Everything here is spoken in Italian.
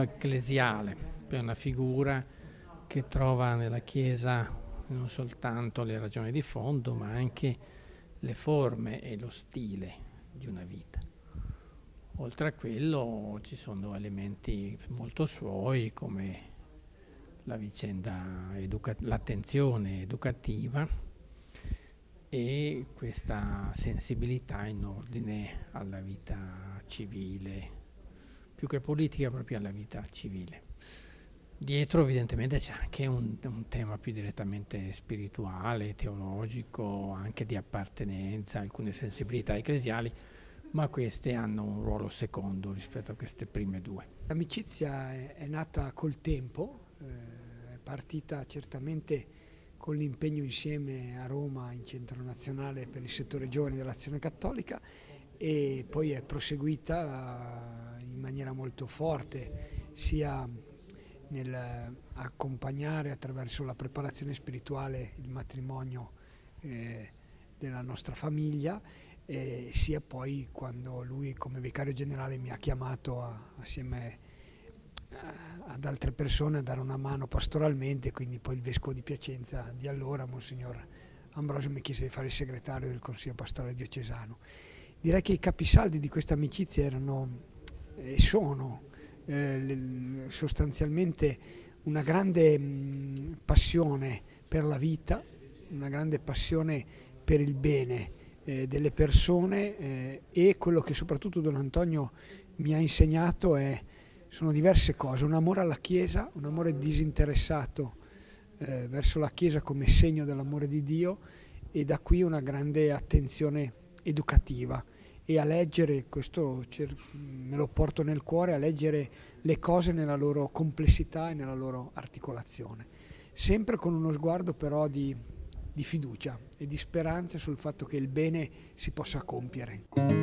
ecclesiale, per una figura che trova nella Chiesa non soltanto le ragioni di fondo, ma anche le forme e lo stile di una vita. Oltre a quello ci sono elementi molto suoi come la vicenda, educa- l'attenzione educativa e questa sensibilità in ordine alla vita civile, più che politica proprio alla vita civile. Dietro evidentemente c'è anche un, un, tema più direttamente spirituale, teologico, anche di appartenenza, alcune sensibilità ecclesiali, ma queste hanno un ruolo secondo rispetto a queste prime due. L'amicizia è, è nata col tempo, eh, è partita certamente con l'impegno insieme a Roma in centro nazionale per il settore giovani dell'azione cattolica e poi è proseguita maniera molto forte sia nell'accompagnare attraverso la preparazione spirituale il matrimonio eh, della nostra famiglia, eh, sia poi quando lui come vicario generale mi ha chiamato a, assieme a, ad altre persone a dare una mano pastoralmente, quindi poi il vescovo di Piacenza di allora, Monsignor Ambrosio, mi chiese di fare il segretario del Consiglio Pastorale Diocesano. Direi che i capisaldi di questa amicizia erano e sono eh, sostanzialmente una grande mh, passione per la vita, una grande passione per il bene eh, delle persone eh, e quello che soprattutto Don Antonio mi ha insegnato è, sono diverse cose, un amore alla Chiesa, un amore disinteressato eh, verso la Chiesa come segno dell'amore di Dio e da qui una grande attenzione educativa e a leggere, questo me lo porto nel cuore, a leggere le cose nella loro complessità e nella loro articolazione, sempre con uno sguardo però di, di fiducia e di speranza sul fatto che il bene si possa compiere.